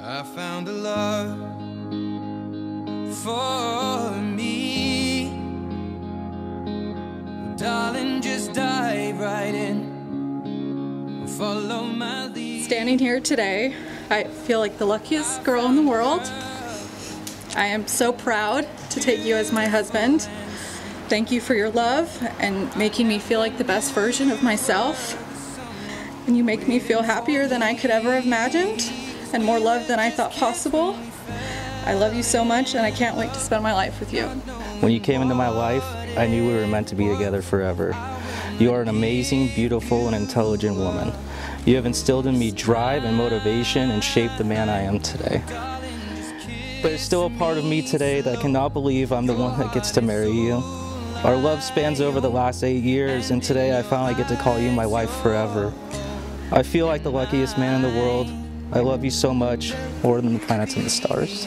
I found a love for me. Darling, just dive right in. Follow my lead. Standing here today, I feel like the luckiest girl in the world. I am so proud to take you as my husband. Thank you for your love and making me feel like the best version of myself. And you make me feel happier than I could ever have imagined and more love than I thought possible. I love you so much and I can't wait to spend my life with you. When you came into my life, I knew we were meant to be together forever. You are an amazing, beautiful, and intelligent woman. You have instilled in me drive and motivation and shaped the man I am today. There's still a part of me today that cannot believe I'm the one that gets to marry you. Our love spans over the last eight years, and today I finally get to call you my wife forever. I feel like the luckiest man in the world. I love you so much, more than the planets and the stars.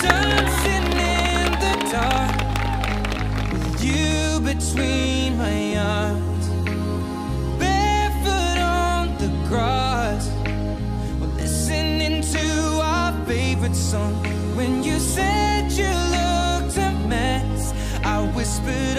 Dancing in the dark you between my arms. Barefoot on the grass. Listening to our favorite song. When you said you looked a mess, I whispered